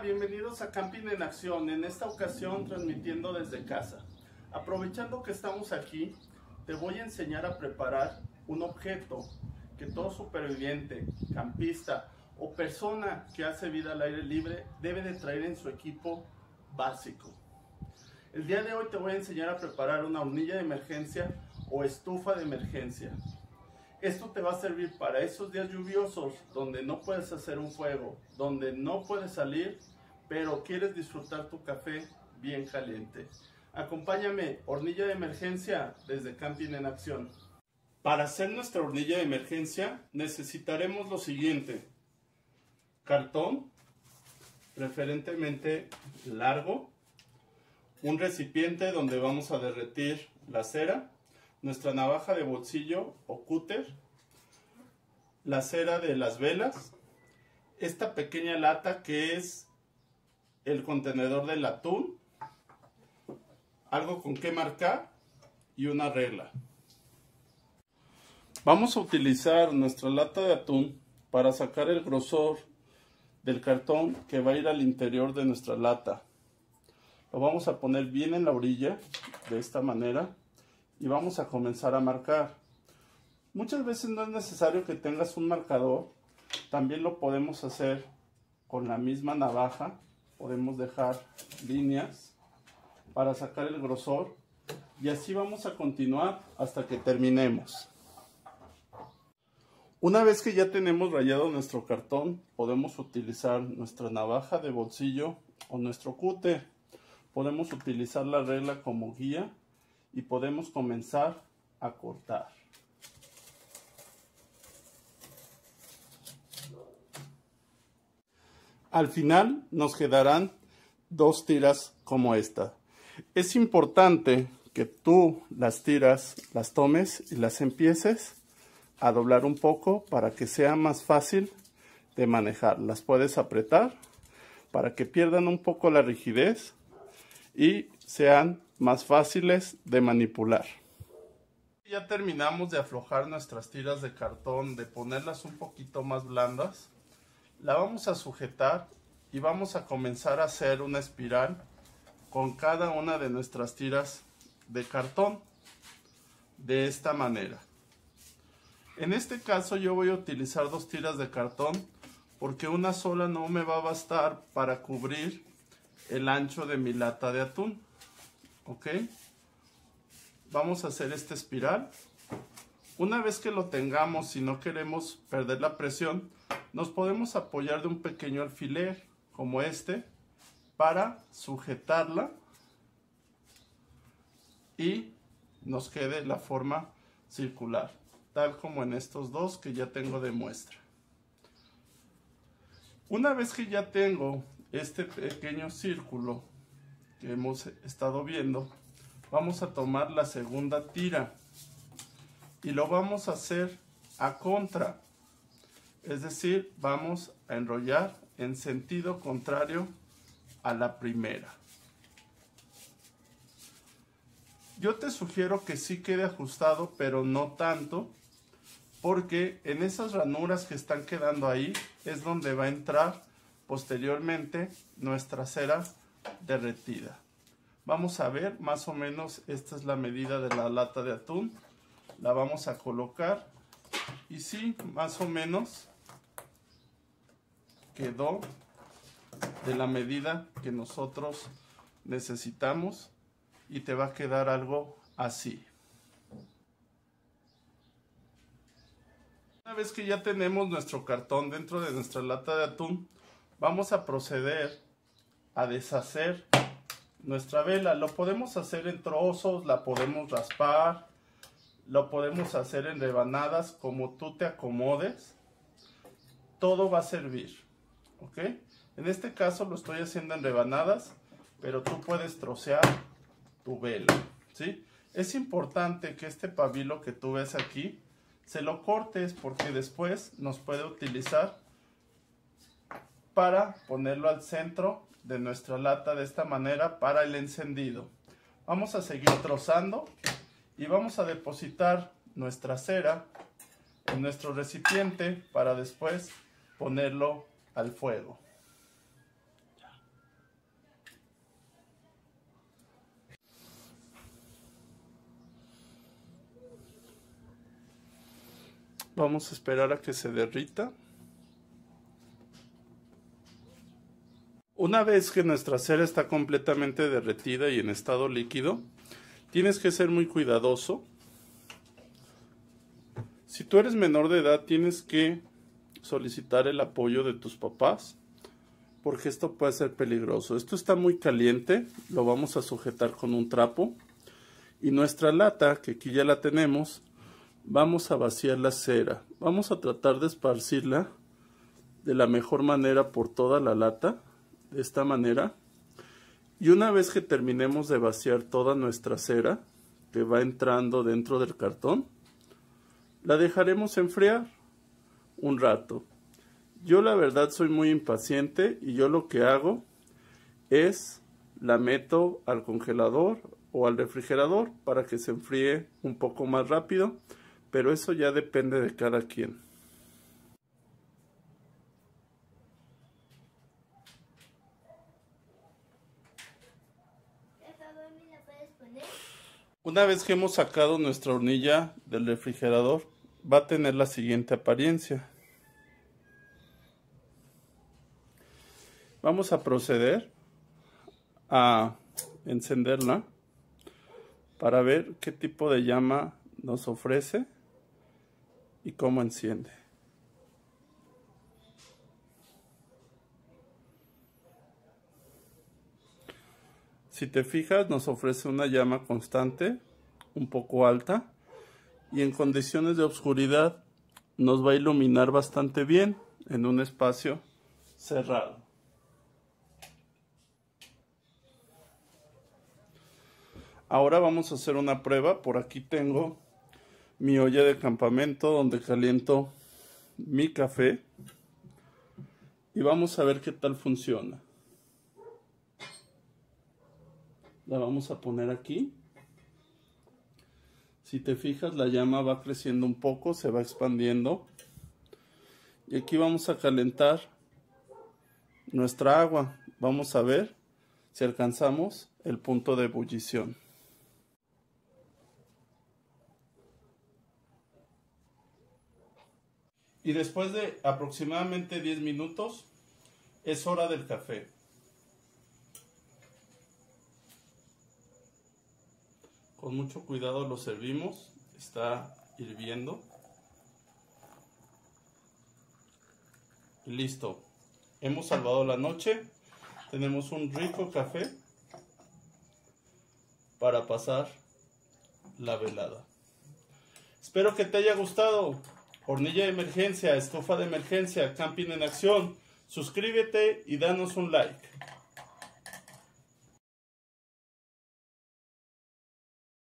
Bienvenidos a Camping en Acción, en esta ocasión transmitiendo desde casa. Aprovechando que estamos aquí, te voy a enseñar a preparar un objeto que todo superviviente, campista o persona que hace vida al aire libre debe de traer en su equipo básico. El día de hoy te voy a enseñar a preparar una hornilla de emergencia o estufa de emergencia. Esto te va a servir para esos días lluviosos donde no puedes hacer un fuego, donde no puedes salir, pero quieres disfrutar tu café bien caliente. Acompáñame, hornilla de emergencia desde Camping en Acción. Para hacer nuestra hornilla de emergencia necesitaremos lo siguiente. Cartón, preferentemente largo, un recipiente donde vamos a derretir la cera, nuestra navaja de bolsillo o cúter, la cera de las velas, esta pequeña lata que es el contenedor del atún, algo con que marcar y una regla. Vamos a utilizar nuestra lata de atún para sacar el grosor del cartón que va a ir al interior de nuestra lata. Lo vamos a poner bien en la orilla de esta manera y vamos a comenzar a marcar. Muchas veces no es necesario que tengas un marcador, también lo podemos hacer con la misma navaja, podemos dejar líneas para sacar el grosor y así vamos a continuar hasta que terminemos. Una vez que ya tenemos rayado nuestro cartón, podemos utilizar nuestra navaja de bolsillo o nuestro cúter. Podemos utilizar la regla como guía y podemos comenzar a cortar. Al final nos quedarán dos tiras como esta. Es importante que tú las tiras las tomes y las empieces a doblar un poco para que sea más fácil de manejar. Las puedes apretar para que pierdan un poco la rigidez y sean más fáciles de manipular. Ya terminamos de aflojar nuestras tiras de cartón, de ponerlas un poquito más blandas. La vamos a sujetar y vamos a comenzar a hacer una espiral con cada una de nuestras tiras de cartón de esta manera. En este caso yo voy a utilizar dos tiras de cartón porque una sola no me va a bastar para cubrir el ancho de mi lata de atún ok vamos a hacer esta espiral una vez que lo tengamos y no queremos perder la presión nos podemos apoyar de un pequeño alfiler como este para sujetarla y nos quede la forma circular tal como en estos dos que ya tengo de muestra una vez que ya tengo este pequeño círculo que hemos estado viendo, vamos a tomar la segunda tira y lo vamos a hacer a contra. Es decir, vamos a enrollar en sentido contrario a la primera. Yo te sugiero que sí quede ajustado, pero no tanto, porque en esas ranuras que están quedando ahí es donde va a entrar posteriormente nuestra cera derretida. Vamos a ver, más o menos, esta es la medida de la lata de atún. La vamos a colocar y sí, más o menos quedó de la medida que nosotros necesitamos y te va a quedar algo así. Una vez que ya tenemos nuestro cartón dentro de nuestra lata de atún, vamos a proceder a deshacer nuestra vela. Lo podemos hacer en trozos, la podemos raspar, lo podemos hacer en rebanadas como tú te acomodes. Todo va a servir, ¿ok? En este caso lo estoy haciendo en rebanadas, pero tú puedes trocear tu vela, ¿sí? Es importante que este pabilo que tú ves aquí se lo cortes porque después nos puede utilizar para ponerlo al centro de nuestra lata de esta manera para el encendido. Vamos a seguir trozando y vamos a depositar nuestra cera en nuestro recipiente para después ponerlo al fuego. Vamos a esperar a que se derrita. Una vez que nuestra cera está completamente derretida y en estado líquido, tienes que ser muy cuidadoso. Si tú eres menor de edad, tienes que solicitar el apoyo de tus papás, porque esto puede ser peligroso. Esto está muy caliente, lo vamos a sujetar con un trapo. Y nuestra lata, que aquí ya la tenemos, vamos a vaciar la cera. Vamos a tratar de esparcirla de la mejor manera por toda la lata de esta manera. Y una vez que terminemos de vaciar toda nuestra cera que va entrando dentro del cartón, la dejaremos enfriar un rato. Yo la verdad soy muy impaciente y yo lo que hago es la meto al congelador o al refrigerador para que se enfríe un poco más rápido, pero eso ya depende de cada quien. Una vez que hemos sacado nuestra hornilla del refrigerador, va a tener la siguiente apariencia. Vamos a proceder a encenderla para ver qué tipo de llama nos ofrece y cómo enciende. Si te fijas, nos ofrece una llama constante, un poco alta, y en condiciones de oscuridad nos va a iluminar bastante bien en un espacio cerrado. Ahora vamos a hacer una prueba. Por aquí tengo mi olla de campamento donde caliento mi café. Y vamos a ver qué tal funciona. la vamos a poner aquí. Si te fijas, la llama va creciendo un poco, se va expandiendo. Y aquí vamos a calentar nuestra agua. Vamos a ver si alcanzamos el punto de ebullición. Y después de aproximadamente 10 minutos, es hora del café. Con mucho cuidado lo servimos. Está hirviendo. Listo. Hemos salvado la noche. Tenemos un rico café para pasar la velada. Espero que te haya gustado. Hornilla de emergencia, estufa de emergencia, camping en acción. Suscríbete y danos un like.